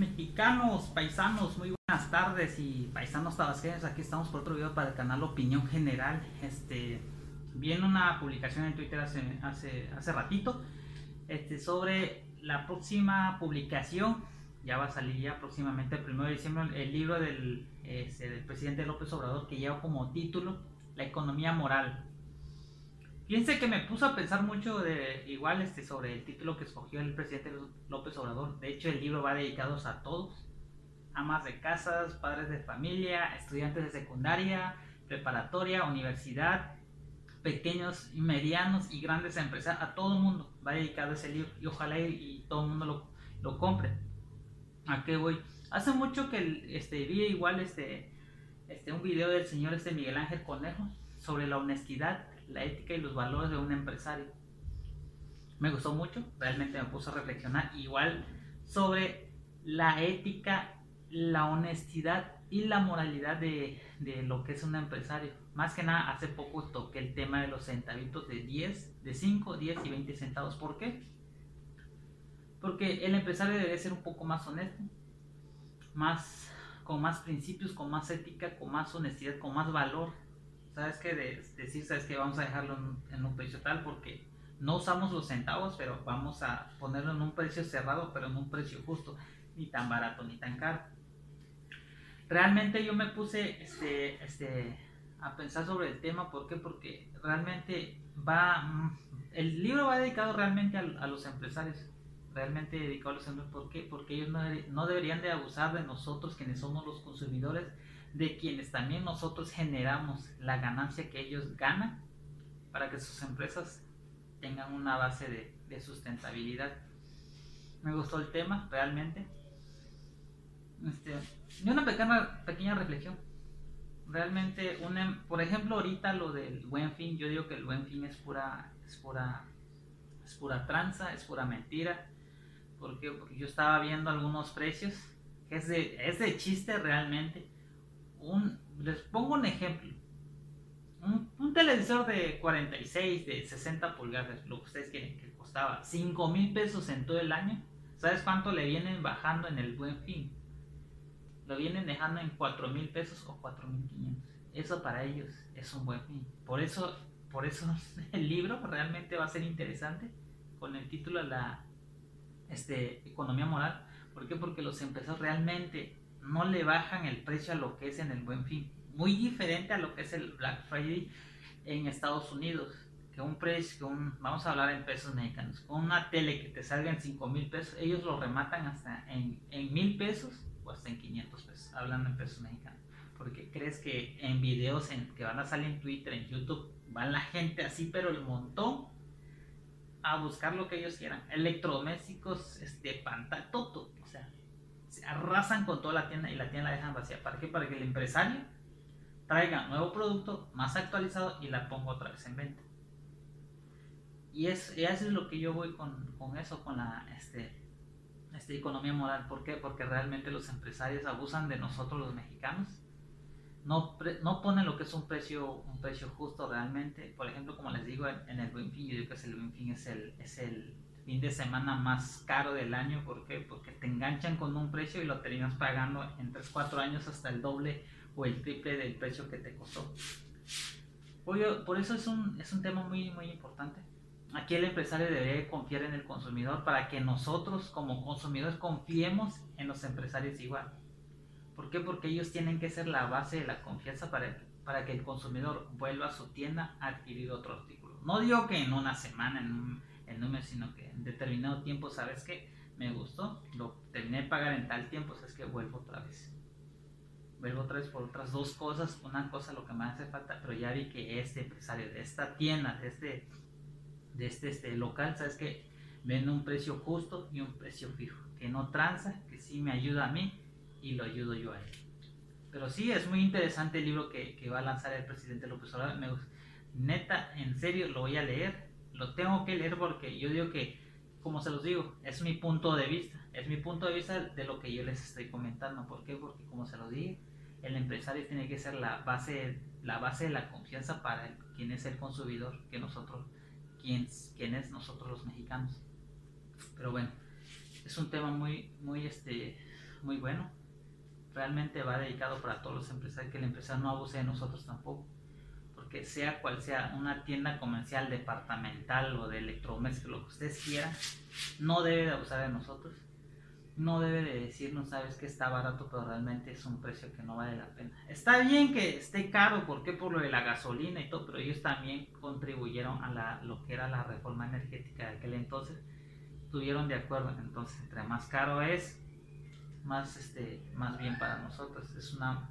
Mexicanos, paisanos, muy buenas tardes y paisanos tabasqueños, aquí estamos por otro video para el canal Opinión General. Este, vi en una publicación en Twitter hace, hace, hace ratito este, sobre la próxima publicación, ya va a salir ya próximamente el 1 de diciembre, el libro del, este, del presidente López Obrador que lleva como título La economía moral. Fíjense que me puso a pensar mucho de igual este sobre el título que escogió el presidente López Obrador. De hecho, el libro va dedicado a todos, amas de casas, padres de familia, estudiantes de secundaria, preparatoria, universidad, pequeños y medianos y grandes empresas, a todo el mundo va dedicado ese libro y ojalá y, todo el mundo lo, lo, compre. ¿A qué voy? Hace mucho que este, vi igual este, este, un video del señor este Miguel Ángel Conejo sobre la honestidad la ética y los valores de un empresario. Me gustó mucho, realmente me puso a reflexionar igual sobre la ética, la honestidad y la moralidad de, lo que es un empresario. Más que nada, hace poco toqué el tema de los centavitos de 10, de 5, 10 y 20 centavos. ¿Por qué? Porque el empresario debe ser un poco más honesto, más, con más principios, con más ética, con más honestidad, con más valor ¿sabes qué? De, decir, ¿sabes qué? Vamos a dejarlo en, un precio tal porque no usamos los centavos, pero vamos a ponerlo en un precio cerrado, pero en un precio justo, ni tan barato ni tan caro. Realmente yo me puse este, este, a pensar sobre el tema, ¿por qué? Porque realmente va, mm, el libro va dedicado realmente a, los empresarios, realmente dedicado a los empresarios, ¿por qué? Porque ellos no, no deberían de abusar de nosotros, quienes somos los consumidores, de quienes también nosotros generamos la ganancia que ellos ganan para que sus empresas tengan una base de, sustentabilidad. Me gustó el tema, realmente. Este, y una pequeña, pequeña reflexión. Realmente, em, por ejemplo, ahorita lo del buen fin, yo digo que el buen fin es pura, es pura, es pura tranza, es pura mentira. Porque, porque yo estaba viendo algunos precios, que es de, es de chiste realmente un, les pongo un ejemplo. Un, televisor de 46, de 60 pulgadas, lo que ustedes quieren, que costaba 5 mil pesos en todo el año. ¿Sabes cuánto le vienen bajando en el buen fin? Lo vienen dejando en 4 mil pesos o 4 mil 500. Eso para ellos es un buen fin. Por eso, por eso el libro realmente va a ser interesante con el título la este, economía moral. ¿Por qué? Porque los empresarios realmente no le bajan el precio a lo que es en el buen fin. Muy diferente a lo que es el Black Friday en Estados Unidos. Que un precio, un, vamos a hablar en pesos mexicanos, con una tele que te salga en 5 mil pesos, ellos lo rematan hasta en, en mil pesos o hasta en 500 pesos, hablando en pesos mexicanos. Porque crees que en videos en, que van a salir en Twitter, en YouTube, van la gente así, pero el montón a buscar lo que ellos quieran. Electrodomésticos, este, pantalla, todo, se arrasan con toda la tienda y la tienda la dejan vacía. ¿Para qué? Para que el empresario traiga nuevo producto más actualizado y la ponga otra vez en venta. Y, es, eso es lo que yo voy con, con eso, con la este, este, economía moral. ¿Por qué? Porque realmente los empresarios abusan de nosotros los mexicanos. No, no ponen lo que es un precio, un precio justo realmente. Por ejemplo, como les digo, en, el Buen Fin, yo digo que es el Buen Fin es el, es el fin de semana más caro del año. ¿Por qué? Porque te enganchan con un precio y lo terminas pagando en 3, 4 años hasta el doble o el triple del precio que te costó. Por eso es un, es un tema muy, muy importante. Aquí el empresario debe confiar en el consumidor para que nosotros como consumidores confiemos en los empresarios igual. ¿Por qué? Porque ellos tienen que ser la base de la confianza para, para que el consumidor vuelva a su tienda a adquirir otro artículo. No digo que en una semana, en un, el número, sino que en determinado tiempo, ¿sabes que Me gustó, lo terminé de pagar en tal tiempo, es que vuelvo otra vez. Vuelvo otra vez por otras dos cosas. Una cosa lo que me hace falta, pero ya vi que este empresario de esta tienda, de este, de este, este local, ¿sabes que Vende un precio justo y un precio fijo. Que no tranza, que sí me ayuda a mí y lo ayudo yo a él. Pero sí, es muy interesante el libro que, que va a lanzar el presidente López Obrador. Me, neta, en serio, lo voy a leer lo tengo que leer porque yo digo que, como se los digo, es mi punto de vista, es mi punto de vista de lo que yo les estoy comentando. ¿Por qué? Porque como se los dije, el empresario tiene que ser la base, la base de la confianza para quien es el consumidor, que nosotros, quién, quién es nosotros los mexicanos. Pero bueno, es un tema muy, muy, este, muy bueno. Realmente va dedicado para todos los empresarios, que el empresario no abuse de nosotros tampoco. Porque sea cual sea una tienda comercial, departamental o de electrodomésticos, lo que ustedes quieran, no debe de abusar de nosotros. No debe de decirnos, sabes que está barato, pero realmente es un precio que no vale la pena. Está bien que esté caro, porque Por lo de la gasolina y todo, pero ellos también contribuyeron a la, lo que era la reforma energética de aquel entonces estuvieron de acuerdo. Entonces, entre más caro es, más, este, más bien para nosotros. Es una,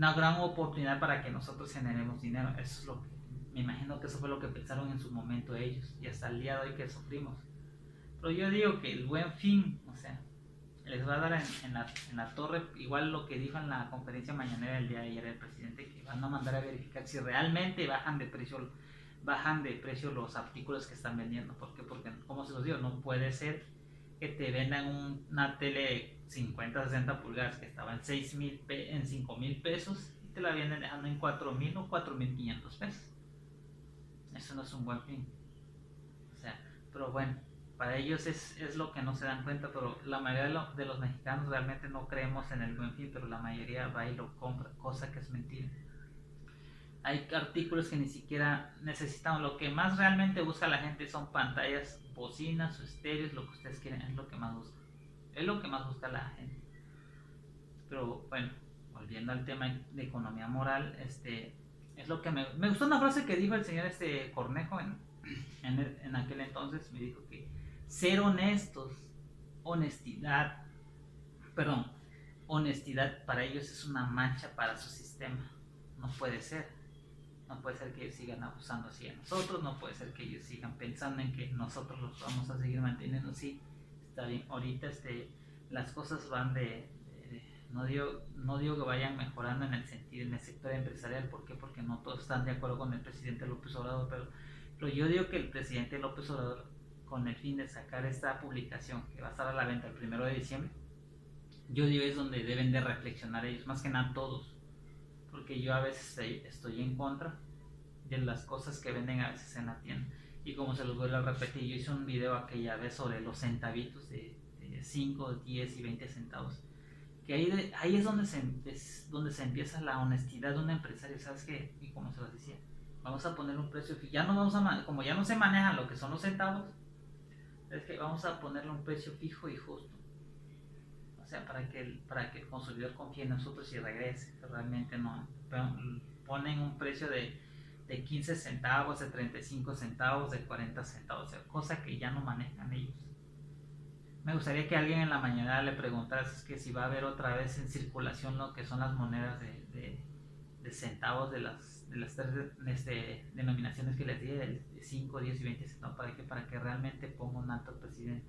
una gran oportunidad para que nosotros generemos dinero. Eso es lo que, me imagino que eso fue lo que pensaron en su momento ellos y hasta el día de hoy que sufrimos. Pero yo digo que el buen fin, o sea, les va a dar en, la, en la torre, igual lo que dijo en la conferencia mañanera el día de ayer el presidente, que van a mandar a verificar si realmente bajan de precio bajan de precio los artículos que están vendiendo. ¿Por qué? Porque, como se los digo, no puede ser que te vendan una tele 50, 60 pulgadas que estaba en, 6 mil en 5 mil pesos y te la vienen dejando en 4 mil o 4 mil 500 pesos. Eso no es un buen fin. O sea, pero bueno, para ellos es, es lo que no se dan cuenta, pero la mayoría de, de, los mexicanos realmente no creemos en el buen fin, pero la mayoría va y lo compra, cosa que es mentira hay artículos que ni siquiera necesitamos. Lo que más realmente busca la gente son pantallas, bocinas o estéreos, lo que ustedes quieren, es lo que más busca. Es lo que más busca la gente. Pero bueno, volviendo al tema de economía moral, este es lo que me, me gustó una frase que dijo el señor este Cornejo en, en, en aquel entonces, me dijo que ser honestos, honestidad, perdón, honestidad para ellos es una mancha para su sistema. No puede ser no puede ser que ellos sigan abusando así de nosotros, no puede ser que ellos sigan pensando en que nosotros los vamos a seguir manteniendo así. Está bien, ahorita este, las cosas van de, no, digo, no digo que vayan mejorando en el sentido, en el sector empresarial, ¿por qué? Porque no todos están de acuerdo con el presidente López Obrador, pero, pero yo digo que el presidente López Obrador, con el fin de sacar esta publicación que va a estar a la venta el primero de diciembre, yo digo es donde deben de reflexionar ellos, más que nada todos porque yo a veces estoy en contra de las cosas que venden a veces en la tienda. Y como se los vuelvo a repetir, yo hice un video aquella vez sobre los centavitos de, 5, 10 y 20 centavos. Que ahí, ahí es, donde se, es donde se empieza la honestidad de un empresario, ¿sabes qué? Y como se los decía, vamos a poner un precio fijo. Ya no vamos a, como ya no se manejan lo que son los centavos, es que vamos a ponerle un precio fijo y justo sea, para que el, para que el consumidor confíe en nosotros y regrese. Realmente no. Ponen un precio de, de 15 centavos, de 35 centavos, de 40 centavos, cosa que ya no manejan ellos. Me gustaría que alguien en la mañana le preguntara que si va a haber otra vez en circulación lo que son las monedas de, centavos de las, de las tres este, denominaciones que les dije, de 5, 10 y 20 centavos, para que, para que realmente ponga un alto presidente.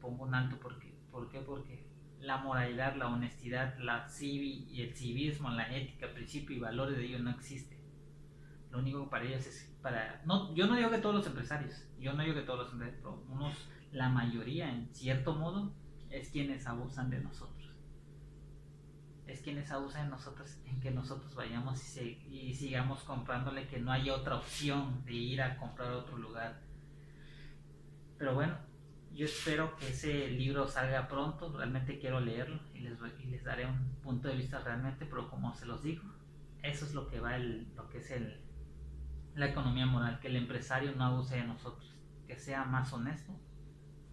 Pongo un alto porque, ¿por qué? Porque la moralidad, la honestidad, la civi y el civismo, la ética, principio y valores de ellos no existe. Lo único para ellos es para no yo no digo que todos los empresarios, yo no digo que todos los empresarios, pero unos la mayoría en cierto modo es quienes abusan de nosotros. Es quienes abusan de nosotros en que nosotros vayamos y, y sigamos comprándole que no hay otra opción de ir a comprar a otro lugar. Pero bueno, yo espero que ese libro salga pronto, realmente quiero leerlo y les, y les daré un punto de vista realmente, pero como se los digo, eso es lo que va el, lo que es el, la economía moral, que el empresario no abuse de nosotros, que sea más honesto,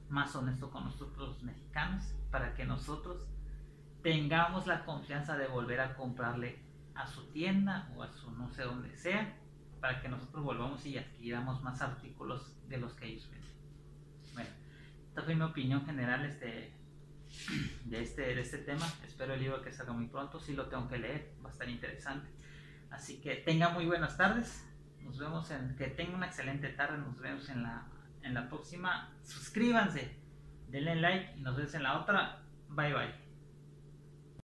más honesto con nosotros mexicanos, para que nosotros tengamos la confianza de volver a comprarle a su tienda o a su no sé dónde sea, para que nosotros volvamos y adquiramos más artículos de los que ellos venden. Bueno, esta fue mi opinión general este, de, este, de este tema. Espero el libro que salga muy pronto. Sí lo tengo que leer, va a estar interesante. Así que tenga muy buenas tardes. Nos vemos en que tenga una excelente tarde. Nos vemos en la, en la próxima. Suscríbanse, denle like y nos vemos en la otra. Bye bye.